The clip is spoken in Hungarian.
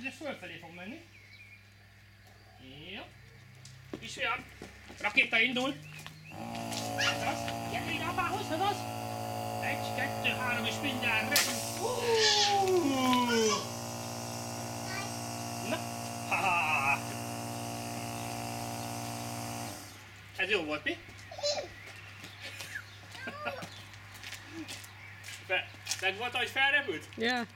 ugye fölfelé fog menni. Jó. Kisfiam, rakéta indul. Hát az. Gyere ide apához, hát az. Egy, kettő, három, és mindjárt repül. Na, ha Ez jó volt, mi? Meg volt, ahogy felrepült? Yeah.